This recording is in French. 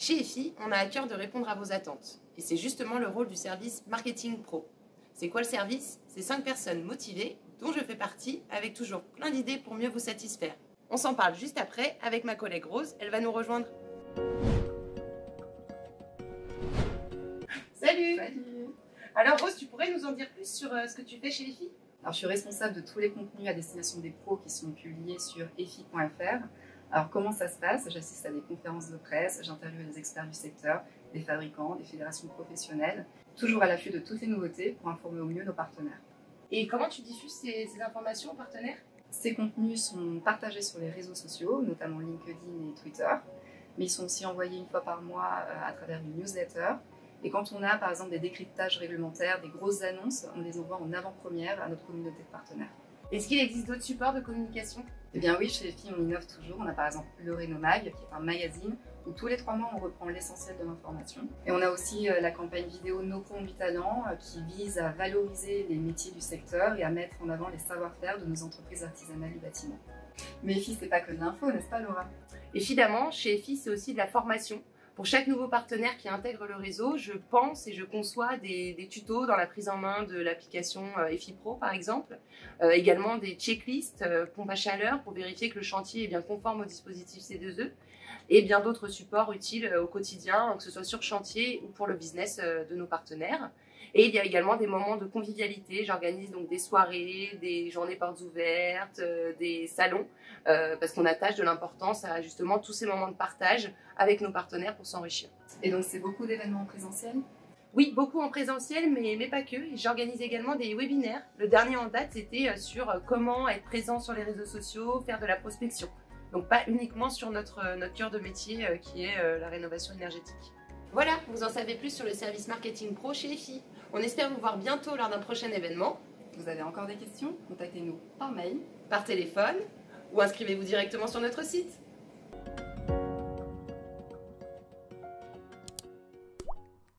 Chez EFI, on a à cœur de répondre à vos attentes. Et c'est justement le rôle du service Marketing Pro. C'est quoi le service? C'est 5 personnes motivées, dont je fais partie, avec toujours plein d'idées pour mieux vous satisfaire. On s'en parle juste après avec ma collègue Rose, elle va nous rejoindre. Salut, Alors Rose, tu pourrais nous en dire plus sur euh, ce que tu fais chez EFI Alors, je suis responsable de tous les contenus à destination des pros qui sont publiés sur efi.fr. Alors, comment ça se passe? J'assiste à des conférences de presse, j'interviewe des experts du secteur, des fabricants, des fédérations professionnelles, toujours à l'affût de toutes les nouveautés pour informer au mieux nos partenaires. Et comment tu diffuses ces, ces informations aux partenaires? Ces contenus sont partagés sur les réseaux sociaux, notamment LinkedIn et Twitter, mais ils sont aussi envoyés une fois par mois euh, à travers une newsletter. Et quand on a par exemple des décryptages réglementaires, des grosses annonces, on les envoie en avant-première à notre communauté de partenaires. Est-ce qu'il existe d'autres supports de communication? Eh bien oui, chez les filles, on innove toujours. On a par exemple le Rénomag, qui est un magazine où tous les trois mois, on reprend l'essentiel de l'information. Et on a aussi euh, la campagne vidéo Nos 8 talents, euh, qui vise à valoriser les métiers du secteur et à mettre en avant les savoir-faire de nos entreprises artisanales du bâtiment. Mais filles, c'est pas que de l'info, n'est-ce pas Laura? Évidemment, chez EFI, c'est aussi de la formation. Pour chaque nouveau partenaire qui intègre le réseau, je pense et je conçois des, des tutos dans la prise en main de l'application euh, EFI Pro, par exemple. Euh, également des checklists, euh, pompe à chaleur, pour vérifier que le chantier est bien conforme au dispositif C2E. Et bien d'autres supports utiles euh, au quotidien, que ce soit sur chantier ou pour le business de nos partenaires. Et il y a également des moments de convivialité. J'organise donc des soirées, des journées portes ouvertes, euh, des salons, euh, parce qu'on attache de l'importance à justement tous ces moments de partage avec nos partenaires pour s'enrichir. Et donc, c'est beaucoup d'événements en présentiel? Oui, beaucoup en présentiel, mais, mais pas que. J'organise également des webinaires. Le dernier en date, c'était euh, sur comment être présent sur les réseaux sociaux, faire de la prospection. Donc pas uniquement sur notre, notre cœur de métier qui est la rénovation énergétique. Voilà, vous en savez plus sur le service Marketing Pro chez EFI. On espère vous voir bientôt lors d'un prochain événement, Vous avez encore des questions? Contactez-nous par mail par téléphone ou inscrivez-vous directement sur notre site.